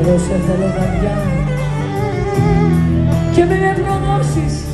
Εγώ σε θέλω καρδιά και με με προδώσεις